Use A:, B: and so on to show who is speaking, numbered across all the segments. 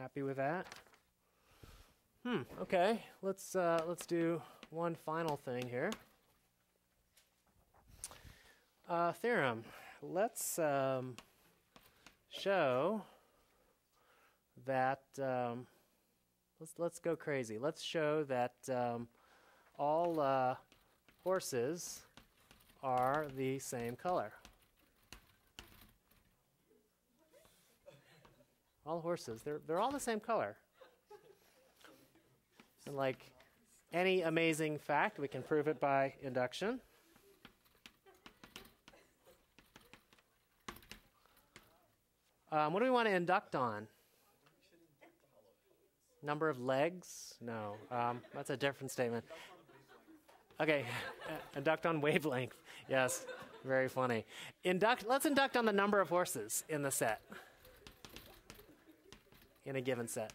A: Happy with that? Hmm. Okay. Let's uh, let's do one final thing here. Uh, theorem. Let's um, show that. Um, let's let's go crazy. Let's show that um, all uh, horses are the same color. All horses, they're they're all the same color. And like any amazing fact, we can prove it by induction. Um, what do we want to induct on? Number of legs? No, um, that's a different statement. Okay, induct on wavelength. Yes, very funny. Induct. Let's induct on the number of horses in the set. In a given set.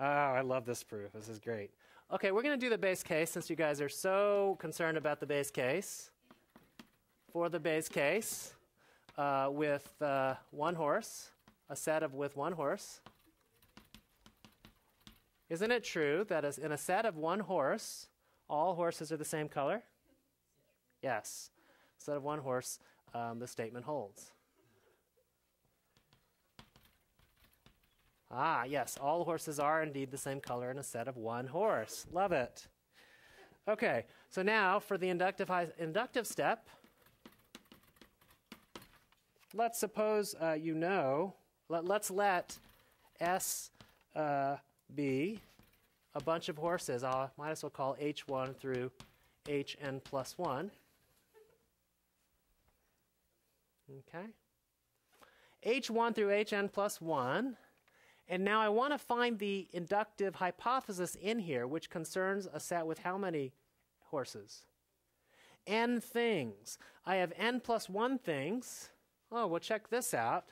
A: Oh, I love this proof. This is great. Okay, we're going to do the base case since you guys are so concerned about the base case. For the base case, uh, with uh, one horse, a set of with one horse. Isn't it true that in a set of one horse, all horses are the same color? Yes. Set of one horse, um, the statement holds. Ah, yes, all horses are indeed the same color in a set of one horse. Love it. Okay, so now for the inductive, inductive step, let's suppose uh, you know, let, us let S uh, be a bunch of horses. I might as well call H1 through Hn plus 1. Okay. H1 through Hn plus 1 and now I want to find the inductive hypothesis in here, which concerns a set with how many horses? n things. I have n plus 1 things. Oh, well, check this out.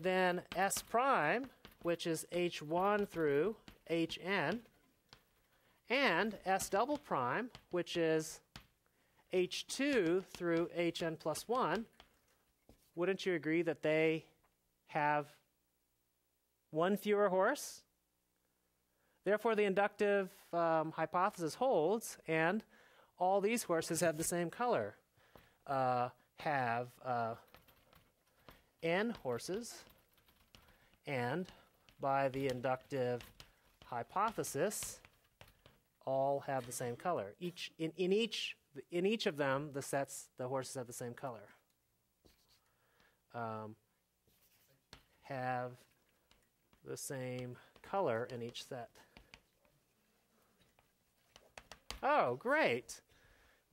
A: Then S prime, which is H1 through Hn, and S double prime, which is H2 through Hn plus 1, wouldn't you agree that they have one fewer horse. Therefore, the inductive um, hypothesis holds, and all these horses have the same color. Uh, have uh, n horses, and by the inductive hypothesis, all have the same color. Each in, in each in each of them, the sets the horses have the same color. Um, have the same color in each set. Oh, great.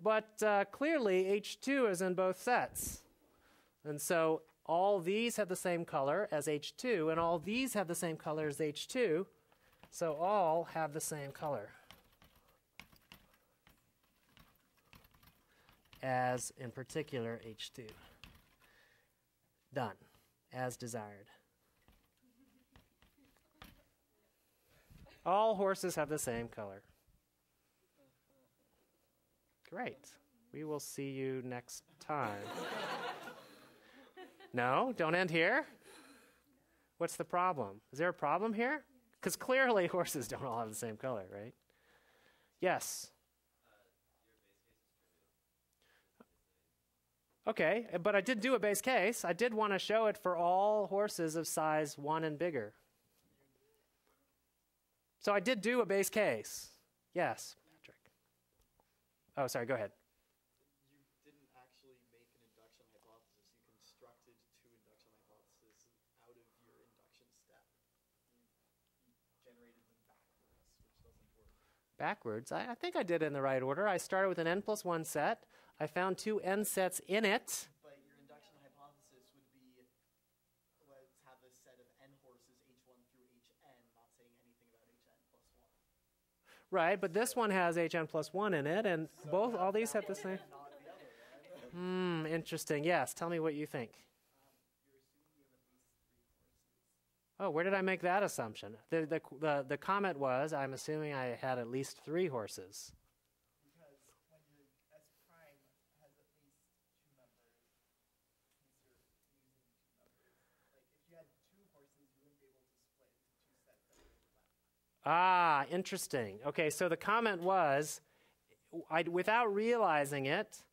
A: But uh, clearly H2 is in both sets. And so all these have the same color as H2, and all these have the same color as H2. So all have the same color as, in particular, H2. Done, as desired. All horses have the same color. Great. We will see you next time. no, don't end here. What's the problem? Is there a problem here? Because clearly horses don't all have the same color, right? Yes. Okay, but I did do a base case. I did want to show it for all horses of size 1 and bigger. So I did do a base case. Yes, Patrick. Oh, sorry, go ahead.
B: You didn't actually make an induction hypothesis. You constructed two induction hypotheses out of your induction step. You, you generated them backwards, which doesn't work.
A: Backwards? I, I think I did it in the right order. I started with an n plus 1 set. I found two n sets in it. Right, but this one has hn plus 1 in it, and so both, all these have the same. Hmm, interesting. Yes, tell me what you think. Oh, where did I make that assumption? The, the, the, the comment was I'm assuming I had at least three horses.
B: Because when your S prime has at least two members,
A: Ah, interesting. Okay, so the comment was, I, without realizing it,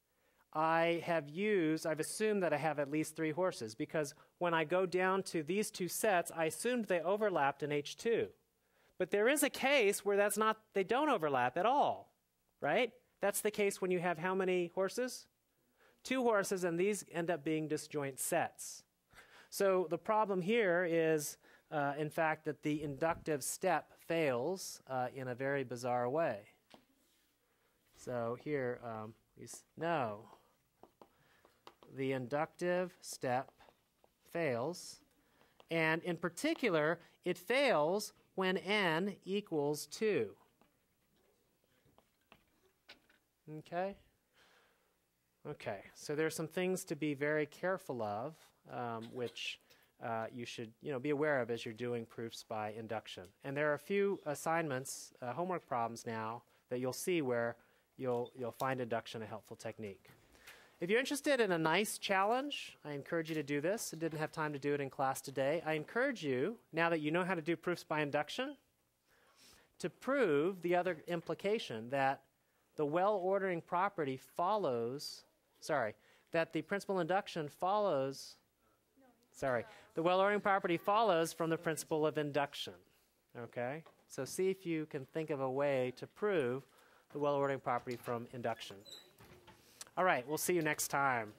A: I have used, I've assumed that I have at least three horses because when I go down to these two sets, I assumed they overlapped in H2. But there is a case where that's not, they don't overlap at all, right? That's the case when you have how many horses? Two horses, and these end up being disjoint sets. So the problem here is, uh, in fact, that the inductive step fails uh, in a very bizarre way. So here, um, no. The inductive step fails. And in particular, it fails when n equals 2. Okay? Okay, so there's some things to be very careful of, um, which uh, you should you know, be aware of as you're doing proofs by induction. And there are a few assignments, uh, homework problems now, that you'll see where you'll, you'll find induction a helpful technique. If you're interested in a nice challenge, I encourage you to do this. I didn't have time to do it in class today. I encourage you, now that you know how to do proofs by induction, to prove the other implication that the well ordering property follows, sorry, that the principle induction follows, sorry, the well ordering property follows from the principle of induction. Okay? So see if you can think of a way to prove the well ordering property from induction. All right, we'll see you next time.